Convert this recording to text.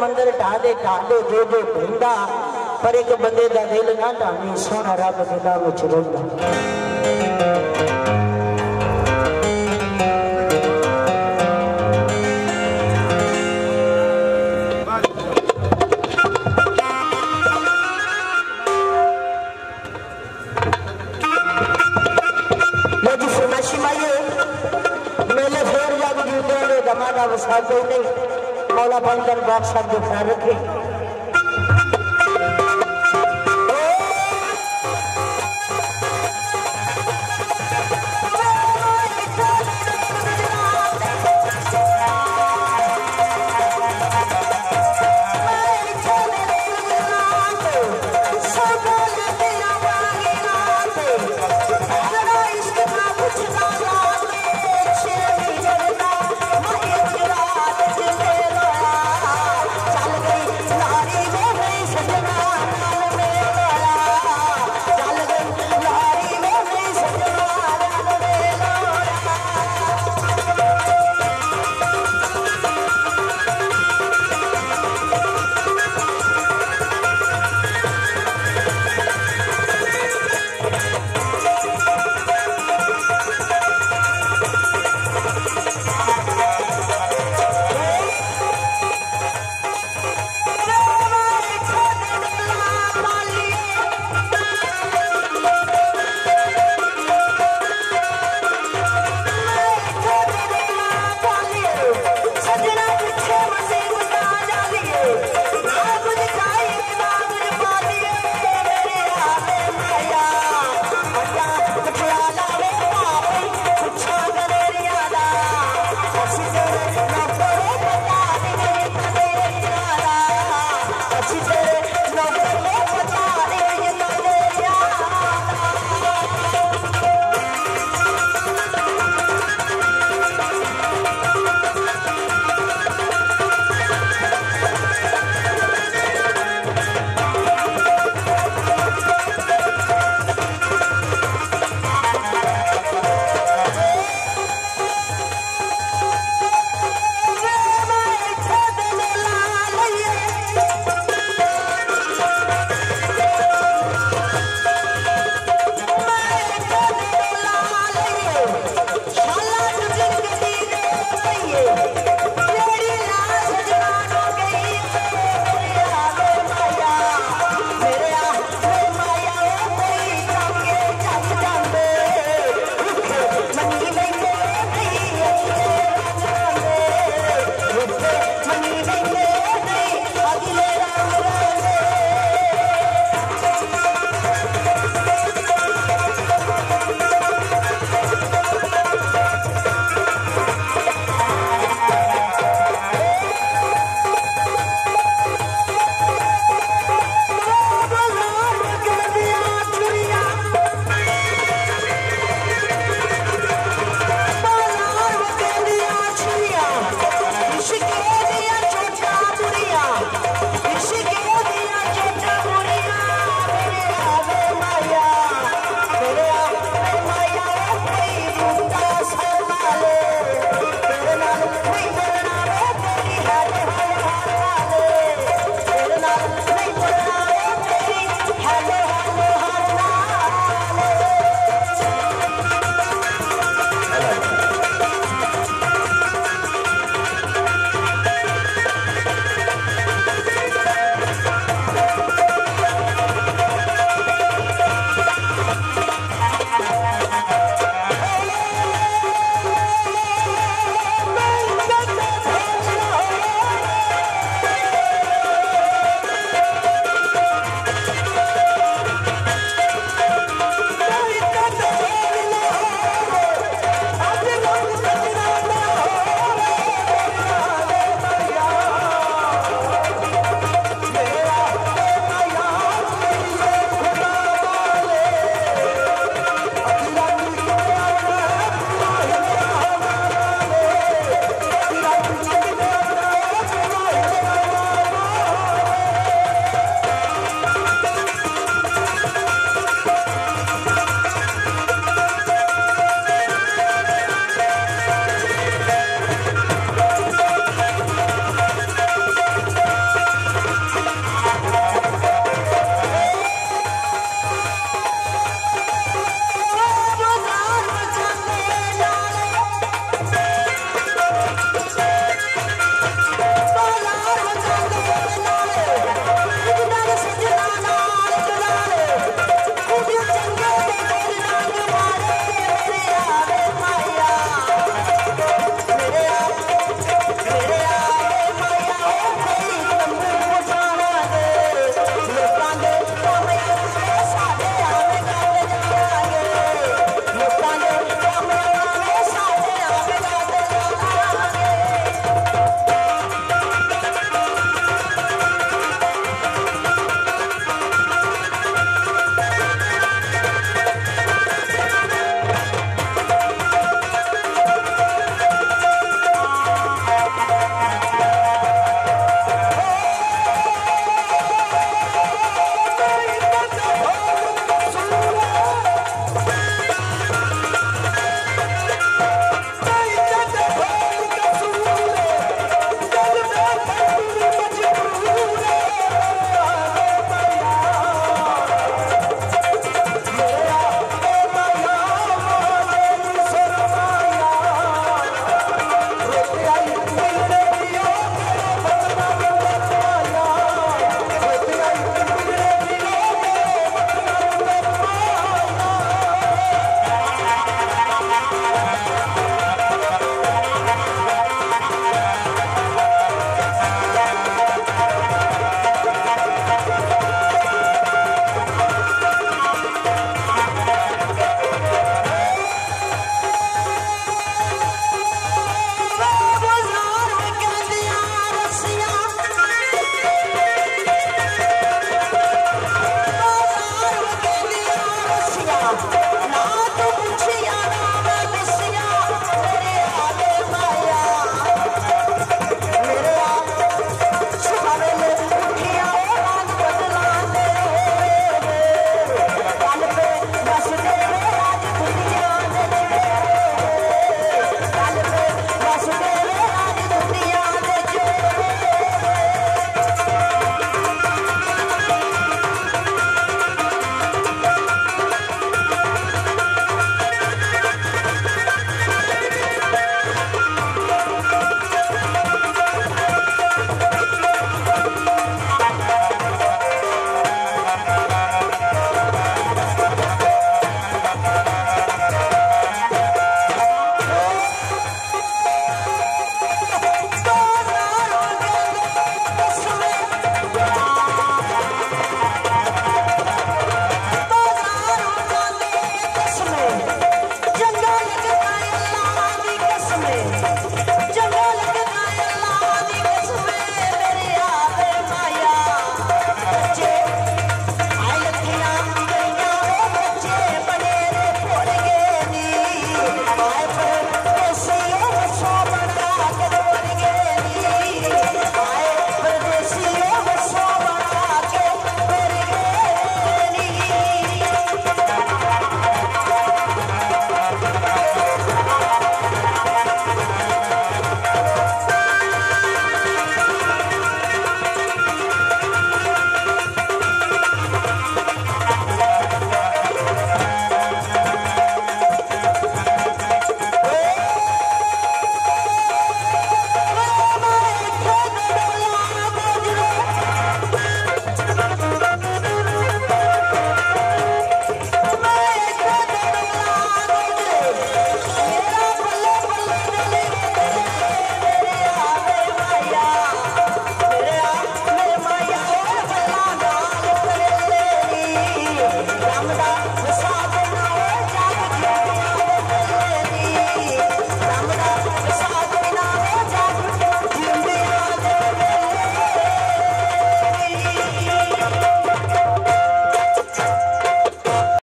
ਮੰਦਰ ਢਾ ਦੇ ਢਾ ਦੇ ਜੋ ਜੋ ਢਿੰਦਾ ਪਰ ਇੱਕ ਬੰਦੇ ਦਾ ਦਿਲ ਨਾ ਢਾਣੀ ਸੋਹਣਾ ਰੱਬ ਦਿਲਾਂ ਵਿੱਚ ਰਹਿੰਦਾ शब्द उठा रखे